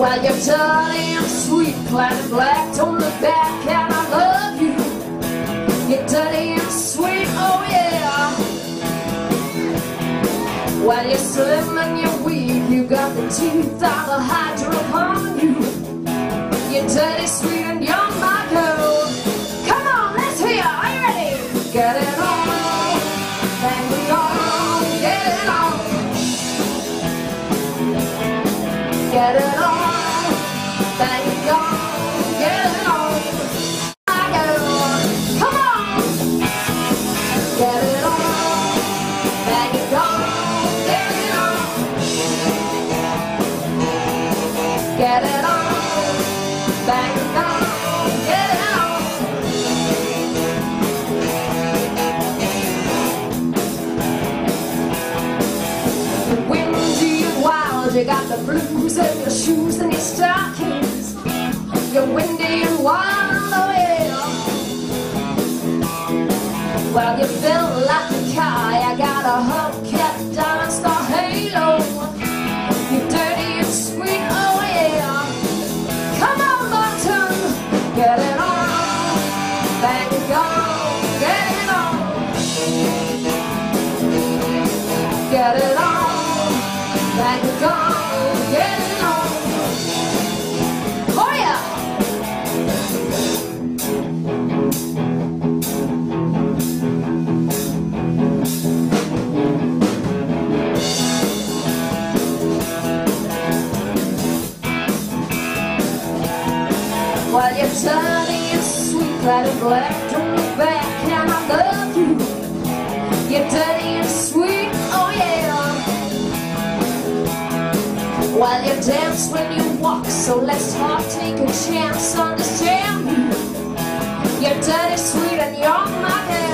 While you're dirty and sweet, clad in black, don't look back and I love you. You're dirty and sweet, oh yeah. While you're slim and you're weak, you got the teeth of a hydra Get on, on, get it on. Get it on, you got the blues in your shoes and your stockings. You're windy and wild, oh yeah. Well, you feel like a car, you got a hubcap sunny and sweet light of black. On your back And I love you? You're dirty and sweet, oh yeah. While you dance when you walk So let's all take a chance on this jam. You're dirty, sweet and you're my girl